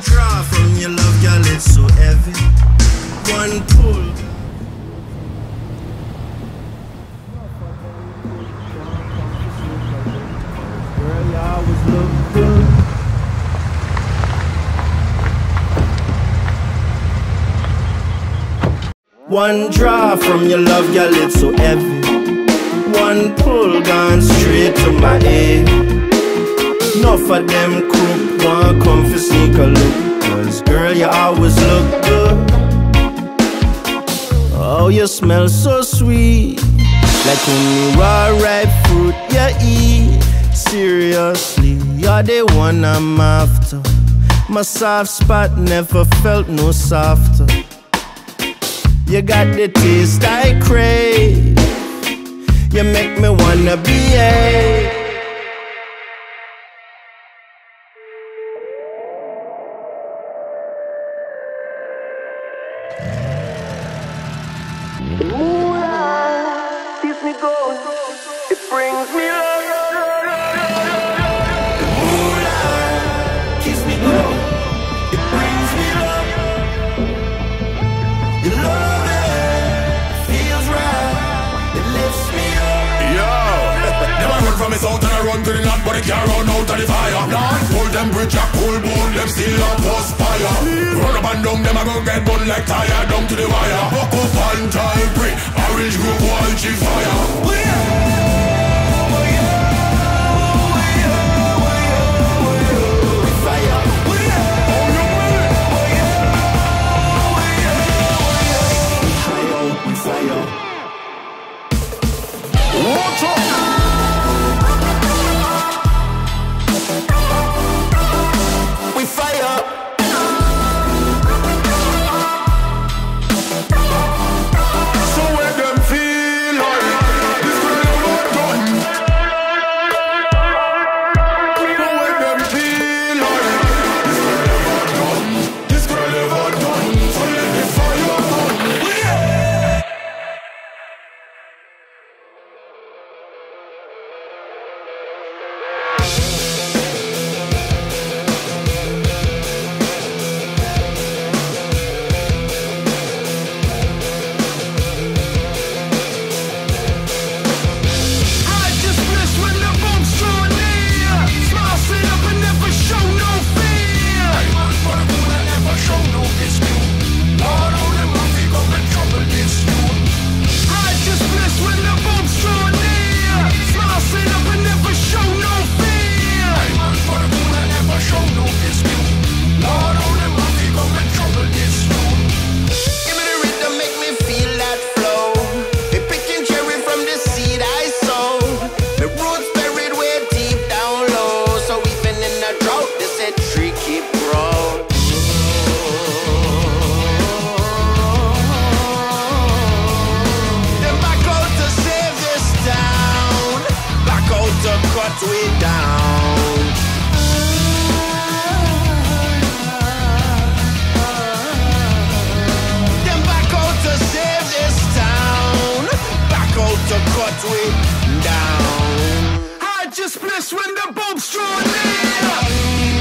draw from your love, girl, it's so heavy. One pull. Girl, you always look good. One draw from your love, girl, it's so heavy. One pull gone straight to my head. Enough of them crook, one come for sneak a look. Cause girl, you always look good. Oh, you smell so sweet. Like when raw ripe fruit you eat. Seriously, you're the one I'm after. My soft spot never felt no softer. You got the taste I crave. You make me wanna be from me south and I run to the north, but they can't run out of the fire. Them bridge a pull boom, them still a post fire. Run up and down, them a go get bun like tire down to the wire. Buck up and tie brick, Orange Grove one G fire. Watch out! halfway down. I just bliss when the boobs draw near.